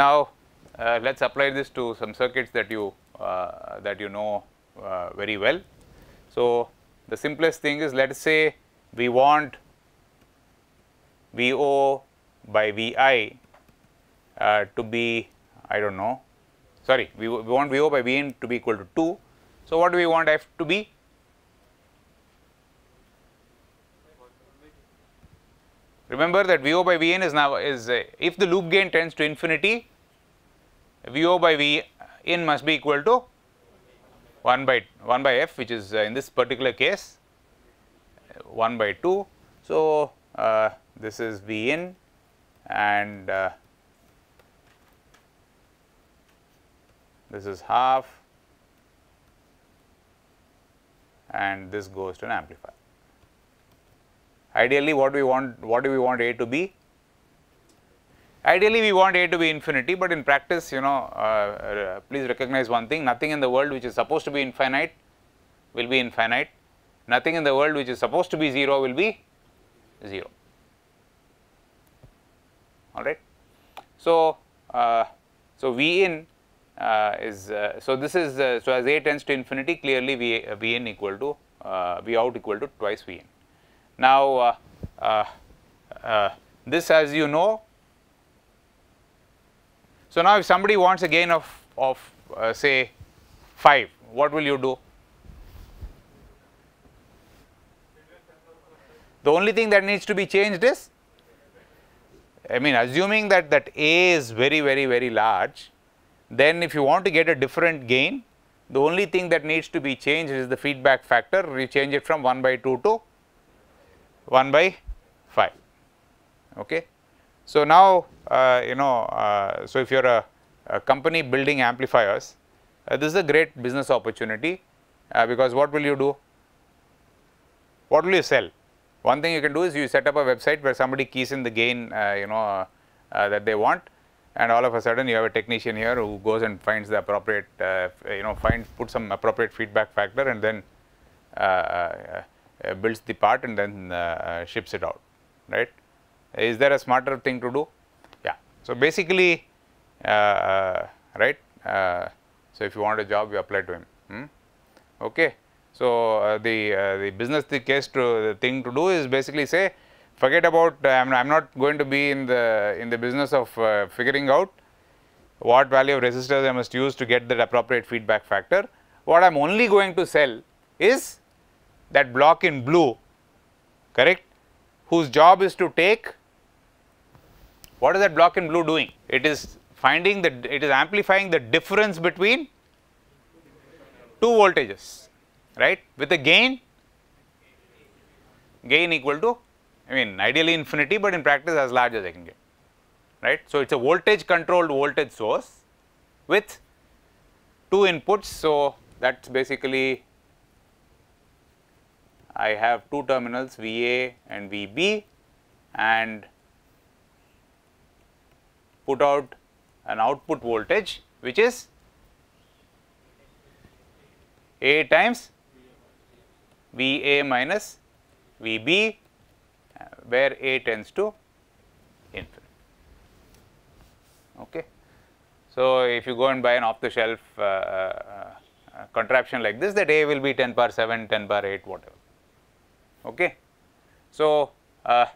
Now, uh, let us apply this to some circuits that you uh, that you know uh, very well. So, the simplest thing is let us say we want VO by VI uh, to be I do not know sorry we, we want VO by Vn to be equal to 2. So, what do we want F to be? Remember that VO by Vn is now is uh, if the loop gain tends to infinity VO by Vn must be equal to 1 by 1 by f which is uh, in this particular case uh, 1 by 2. So, uh, this is Vn and uh, this is half and this goes to an amplifier. Ideally what we want what do we want A to be? Ideally we want A to be infinity, but in practice you know uh, uh, please recognize one thing nothing in the world which is supposed to be infinite will be infinite, nothing in the world which is supposed to be 0 will be 0 alright. So, uh, so V in uh, is uh, so this is uh, so as A tends to infinity clearly V, v in equal to V out equal to twice V in. Now, uh, uh, uh, this as you know so, now if somebody wants a gain of, of uh, say 5, what will you do? The only thing that needs to be changed is, I mean assuming that that A is very, very, very large, then if you want to get a different gain, the only thing that needs to be changed is the feedback factor, you change it from 1 by 2 to 1 by 5. Okay. So, now uh, you know uh, so if you are a, a, company building amplifiers uh, this is a great business opportunity uh, because what will you do? What will you sell? One thing you can do is you set up a website where somebody keys in the gain uh, you know uh, that they want and all of a sudden you have a technician here who goes and finds the appropriate you know find put some appropriate feedback factor and then builds the part and then ships it out right. Is there a smarter thing to do? Yeah. So, basically uh, right. Uh, so, if you want a job you apply to him. Hmm? Okay. So, uh, the uh, the business the case to the thing to do is basically say forget about I am I'm not going to be in the in the business of uh, figuring out what value of resistors I must use to get that appropriate feedback factor. What I am only going to sell is that block in blue correct whose job is to take what is that block in blue doing? It is finding the, it is amplifying the difference between two voltages, right, with a gain, gain equal to, I mean ideally infinity, but in practice as large as I can get, right. So, it is a voltage controlled voltage source with two inputs. So, that is basically I have two terminals VA and VB and put out an output voltage which is A times V A minus V B where A tends to infinity. Okay. So, if you go and buy an off the shelf uh, uh, contraption like this that A will be 10 power 7, 10 power 8 whatever. Okay. So, uh,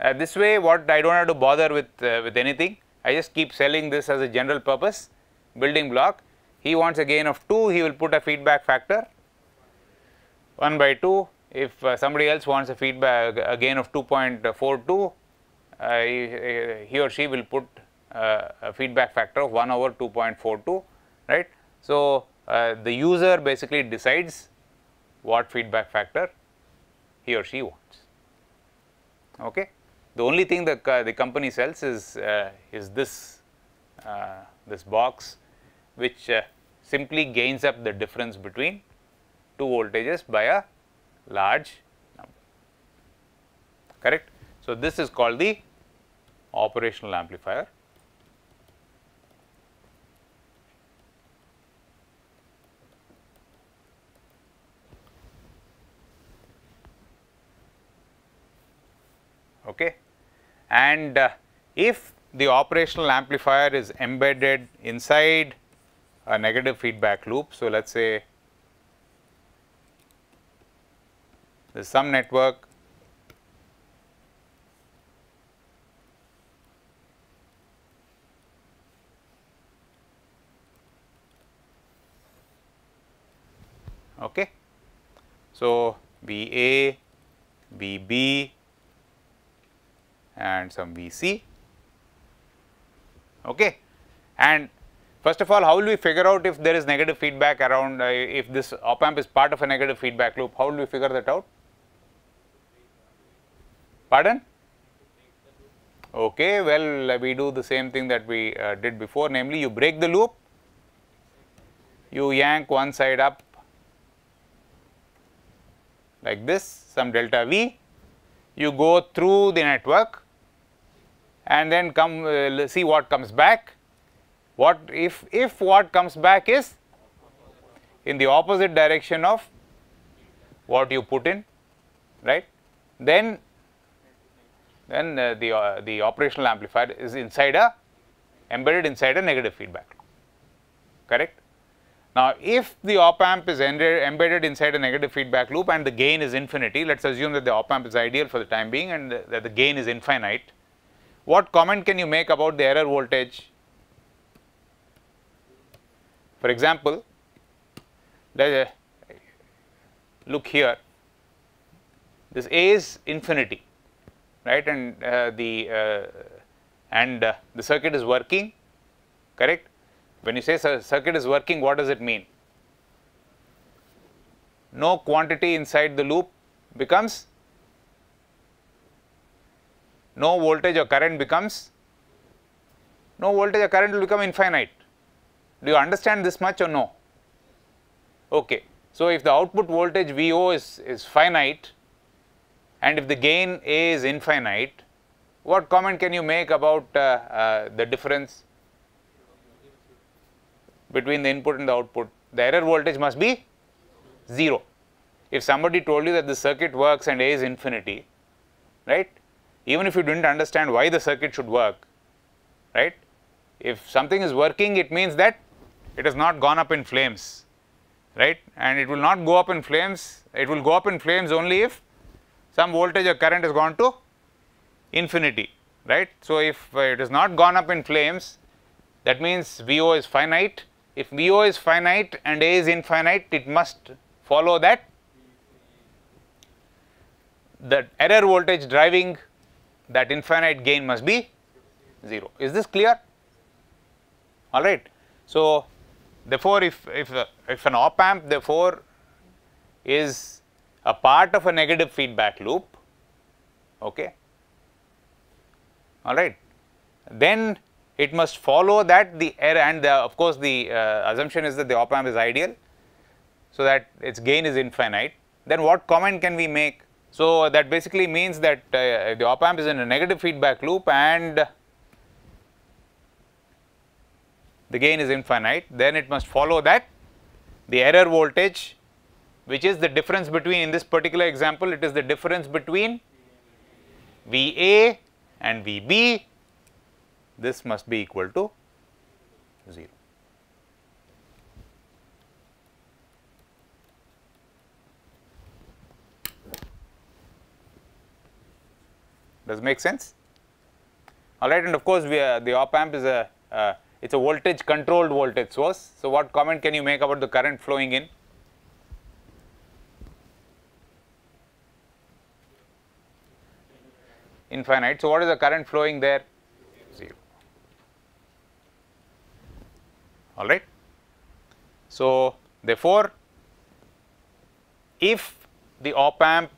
uh this way what I do not have to bother with uh, with anything I just keep selling this as a general purpose building block. He wants a gain of 2, he will put a feedback factor 1 by 2. If uh, somebody else wants a feedback a gain of 2.42, uh, he, he, or she will put uh, a feedback factor of 1 over 2.42, right. So, the user basically decides what feedback factor he or she wants. Okay. The only thing that the company sells is uh, is this uh, this box which uh, simply gains up the difference between two voltages by a large number correct. So, this is called the operational amplifier. Okay and uh, if the operational amplifier is embedded inside a negative feedback loop. So, let us say there is some network Okay. So, V A, V B and some V C. Okay. And first of all, how will we figure out if there is negative feedback around, uh, if this op amp is part of a negative feedback loop, how will we figure that out? Pardon? Okay, well, uh, we do the same thing that we uh, did before, namely you break the loop, you yank one side up like this some delta V, you go through the network and then come uh, see what comes back. What if, if what comes back is in the opposite direction of what you put in, right? Then, then uh, the, uh, the operational amplifier is inside a embedded inside a negative feedback, loop, correct? Now, if the op amp is embedded inside a negative feedback loop and the gain is infinity, let us assume that the op amp is ideal for the time being and that the gain is infinite, what comment can you make about the error voltage? For example, look here, this A is infinity, right, and uh, the uh, and uh, the circuit is working, correct when you say circuit is working, what does it mean? No quantity inside the loop becomes, no voltage or current becomes, no voltage or current will become infinite. Do you understand this much or no? Okay. So, if the output voltage VO is, is finite and if the gain A is infinite, what comment can you make about uh, uh, the difference between the input and the output, the error voltage must be 0. If somebody told you that the circuit works and A is infinity, right, even if you did not understand why the circuit should work, right, if something is working it means that it has not gone up in flames, right, and it will not go up in flames, it will go up in flames only if some voltage or current has gone to infinity, right. So, if uh, it has not gone up in flames that means VO is finite. If VO is finite and A is infinite, it must follow that the error voltage driving that infinite gain must be 0. Is this clear? All right. So, therefore, if, if, if an op amp therefore is a part of a negative feedback loop, okay, all right, then it must follow that the error and the, of course, the uh, assumption is that the op amp is ideal. So, that its gain is infinite then what comment can we make. So, that basically means that uh, the op amp is in a negative feedback loop and the gain is infinite then it must follow that the error voltage which is the difference between in this particular example it is the difference between VA and VB this must be equal to 0. Does make sense? All right, and of course, we, uh, the op amp is a uh, it's a voltage controlled voltage source. So, what comment can you make about the current flowing in? Infinite. So, what is the current flowing there? Zero. all right. So, therefore, if the op amp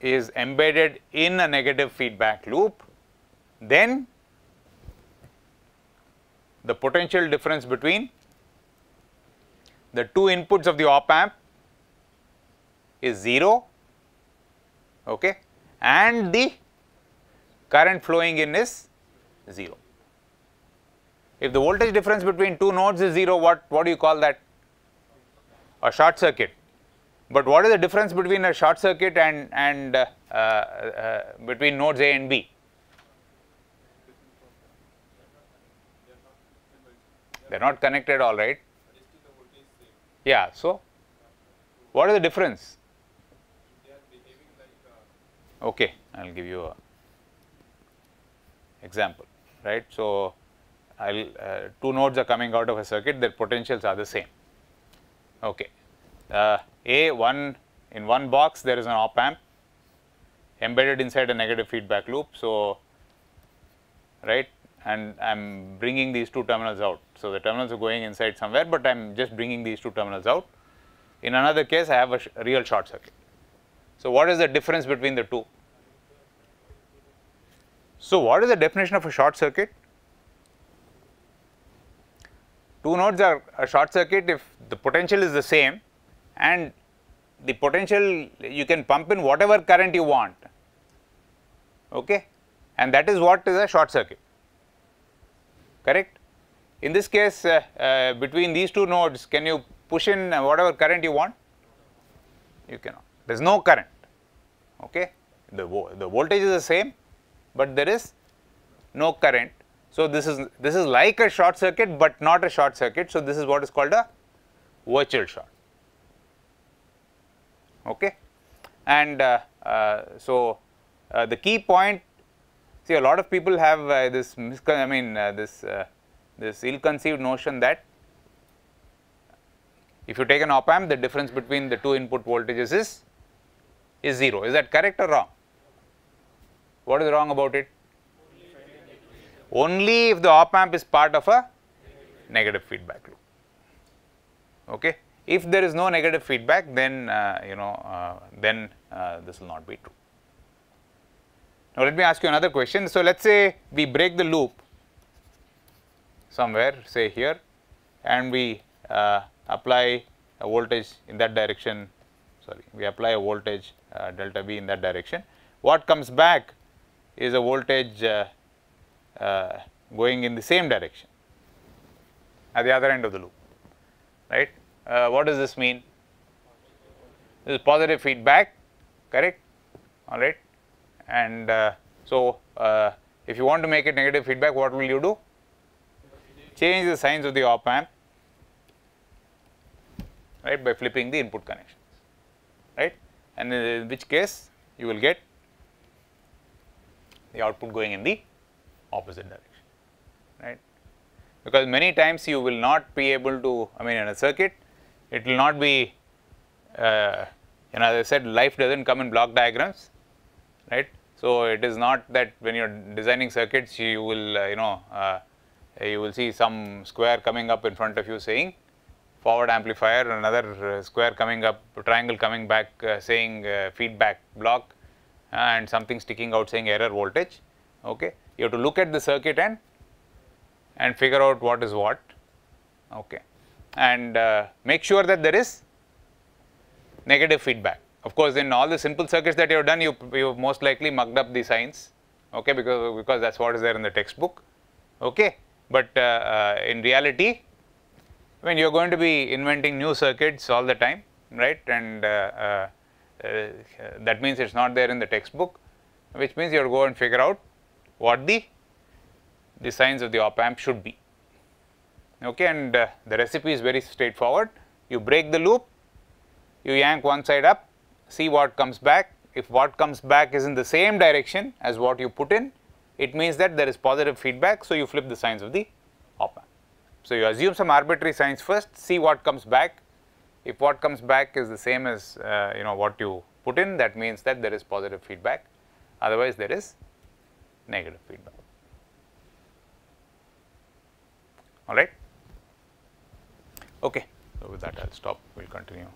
is embedded in a negative feedback loop, then the potential difference between the two inputs of the op amp is 0 okay, and the current flowing in is 0. If the voltage difference between two nodes is 0, what, what do you call that? A short circuit. But what is the difference between a short circuit and, and uh, uh, between nodes A and B? they are not connected all right. Yeah, so what is the difference? Okay, I will give you a example, right. So, I will uh, two nodes are coming out of a circuit, their potentials are the same. Okay. Uh, a one in one box there is an op amp embedded inside a negative feedback loop. So, right and I am bringing these two terminals out. So, the terminals are going inside somewhere, but I am just bringing these two terminals out. In another case I have a, sh a real short circuit. So, what is the difference between the two? So, what is the definition of a short circuit? Two nodes are a short circuit if the potential is the same and the potential you can pump in whatever current you want. Okay? And that is what is a short circuit. Correct. In this case uh, uh, between these two nodes can you push in whatever current you want? You cannot. There is no current. Okay? The, vo the voltage is the same but there is no current. So, this is this is like a short circuit, but not a short circuit. So, this is what is called a virtual short okay? And uh, uh, so uh, the key point see a lot of people have this I mean this this ill conceived notion that if you take an op amp the difference between the two input voltages is is 0 is that correct or wrong? What is wrong about it? Only if the op amp is part of a negative feedback loop. Okay if there is no negative feedback, then uh, you know, uh, then uh, this will not be true. Now, let me ask you another question. So, let us say we break the loop somewhere say here and we uh, apply a voltage in that direction sorry we apply a voltage uh, delta V in that direction. What comes back is a voltage uh, going in the same direction at the other end of the loop right uh, what does this mean? This is positive feedback, correct? All right. And uh, so, uh, if you want to make it negative feedback, what will you do? Change the signs of the op amp, right, by flipping the input connections, right? And in which case, you will get the output going in the opposite direction, right? Because many times you will not be able to, I mean, in a circuit, it will not be uh, you know as I said life does not come in block diagrams right. So, it is not that when you are designing circuits you will uh, you know uh, you will see some square coming up in front of you saying forward amplifier another uh, square coming up triangle coming back uh, saying uh, feedback block and something sticking out saying error voltage okay you have to look at the circuit and and figure out what is what okay and uh, make sure that there is negative feedback. Of course, in all the simple circuits that you have done, you you most likely mugged up the signs, okay, because because that's what is there in the textbook, okay. But uh, uh, in reality, when you are going to be inventing new circuits all the time, right, and uh, uh, uh, that means it's not there in the textbook, which means you have to go and figure out what the the signs of the op amp should be okay and uh, the recipe is very straightforward. You break the loop, you yank one side up, see what comes back. If what comes back is in the same direction as what you put in, it means that there is positive feedback. So, you flip the signs of the op amp. So, you assume some arbitrary signs first, see what comes back. If what comes back is the same as uh, you know what you put in, that means that there is positive feedback. Otherwise, there is negative feedback. All right. Okay. So, with that I will stop, we will continue.